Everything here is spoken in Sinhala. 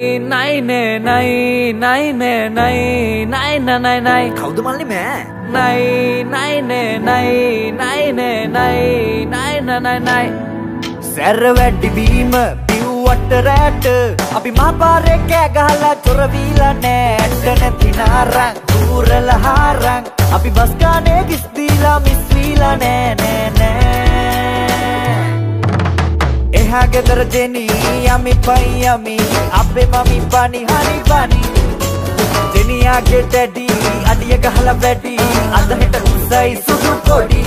නයි නේ නයි නයි නේ නයි නයි නයි නයි කවුද මල්ලි මෑ? නයි නයි නේ නයි නයි නේ නයි නයි නයි නයි සැර වැඩිවීම පිව්වට රෑට. අපි මාපාරේ කෑ ගහලා චොරවීලා නෑ. ඇට නැති නාරං දූරල හාරං. අපි බස් ගානේ කිස් දීලා මිස් වීලා නෑ නෑ ගෙදර ජෙනි යමි පයි යමි අපේ මමි පනි හරි පනි ජෙනියාගේ ඩැඩි අඩිය ගහලා වැඩි. අද හෙට උසයි සුදු කොඩි